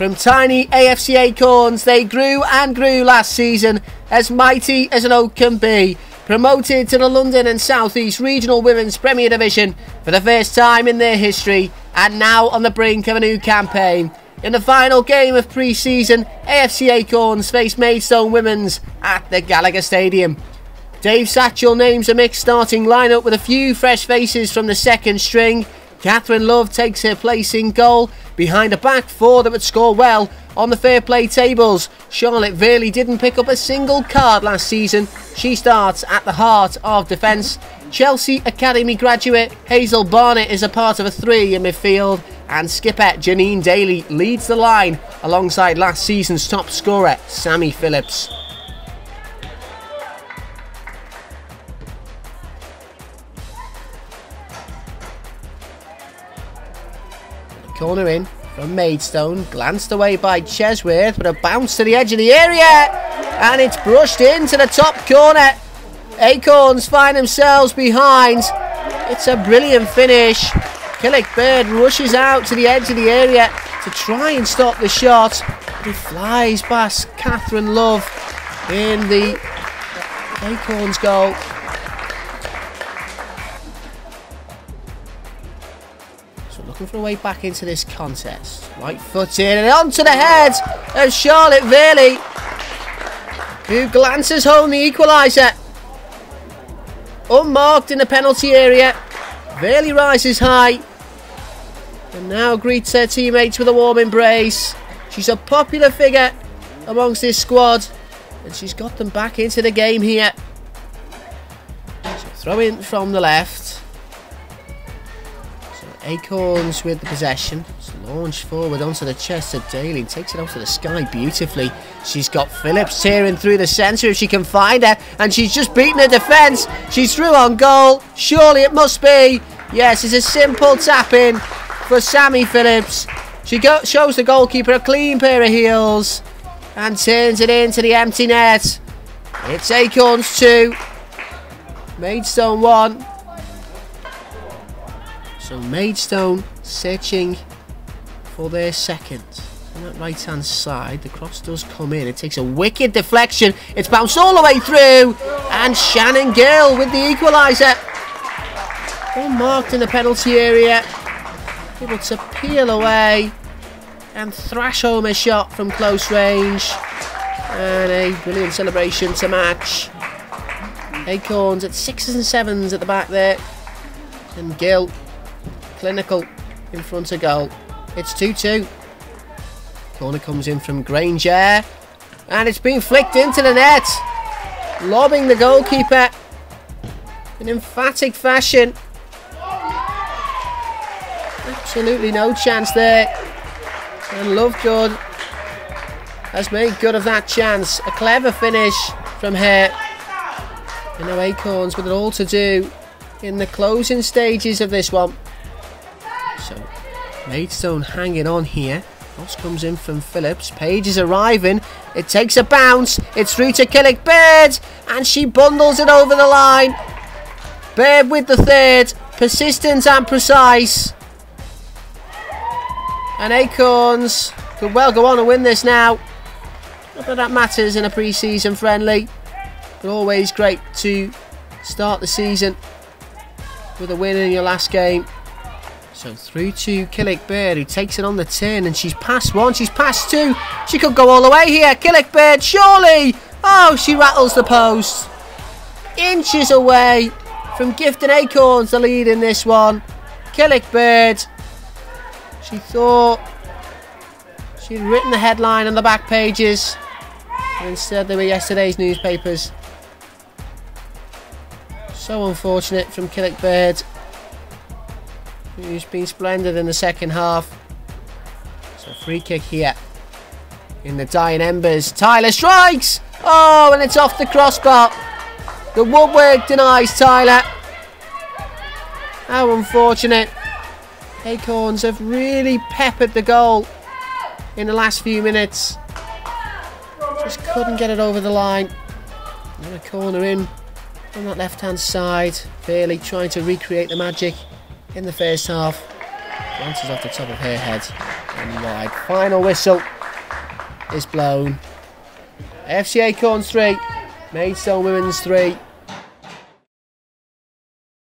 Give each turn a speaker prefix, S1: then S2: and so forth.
S1: From tiny AFC Acorns, they grew and grew last season, as mighty as an oak can be. Promoted to the London and South East Regional Women's Premier Division for the first time in their history, and now on the brink of a new campaign. In the final game of pre-season, AFC Acorns face Maidstone Women's at the Gallagher Stadium. Dave Satchell names a mixed starting lineup with a few fresh faces from the second string. Catherine Love takes her place in goal behind a back four that would score well on the fair play tables. Charlotte Vearley didn't pick up a single card last season. She starts at the heart of defence. Chelsea Academy graduate Hazel Barnett is a part of a three in midfield and skipper Janine Daly leads the line alongside last season's top scorer Sammy Phillips. Corner in from Maidstone, glanced away by Chesworth, but a bounce to the edge of the area, and it's brushed into the top corner. Acorns find themselves behind. It's a brilliant finish. Killick-Bird rushes out to the edge of the area to try and stop the shot. He flies past Catherine Love in the Acorns goal. For a way back into this contest. Right foot in and onto the head of Charlotte Vearley, who glances home the equaliser. Unmarked in the penalty area. Vearley rises high. And now greets her teammates with a warm embrace. She's a popular figure amongst this squad. And she's got them back into the game here. So throw in from the left. Acorns with the possession. It's launched forward onto the chest of Daly. Takes it out to the sky beautifully. She's got Phillips tearing through the centre if she can find her. And she's just beaten her defence. She's through on goal. Surely it must be. Yes, it's a simple tap in for Sammy Phillips. She shows the goalkeeper a clean pair of heels and turns it into the empty net. It's Acorns 2, Maidstone 1. So Maidstone searching for their second. On that right hand side, the cross does come in. It takes a wicked deflection. It's bounced all the way through. And Shannon Gill with the equaliser. Unmarked in the penalty area able to peel away and thrash home a shot from close range. And a brilliant celebration to match. Acorns at sixes and sevens at the back there. And Gill, clinical in front of goal. It's 2-2. Corner comes in from Granger. And it's been flicked into the net. Lobbing the goalkeeper in emphatic fashion. Absolutely no chance there. And Lovegood has made good of that chance. A clever finish from her. And now Acorns with it all to do in the closing stages of this one. So Maidstone hanging on here. Cross comes in from Phillips. Page is arriving. It takes a bounce. It's through to Killick-Bird. And she bundles it over the line. Bird with the third. Persistent and precise. And Acorns could well go on and win this now. Not that that matters in a pre-season friendly. But always great to start the season with a win in your last game. So through to Killick-Bird who takes it on the turn and she's past one, she's past two. She could go all the way here. Killick-Bird, surely. Oh, she rattles the post. Inches away from Gifton Acorns the lead in this one. Killick-Bird she thought she'd written the headline on the back pages, and instead they were yesterday's newspapers. So unfortunate from Killick-Bird, who's been splendid in the second half. So free kick here in the dying embers. Tyler strikes! Oh, and it's off the crossbar. The woodwork denies Tyler. How unfortunate. Acorns have really peppered the goal in the last few minutes. Just couldn't get it over the line. And a corner in on that left hand side. Vearley trying to recreate the magic in the first half. Bounces off the top of her head and wide. Final whistle is blown. FC Acorns 3, Maidstone Women's 3.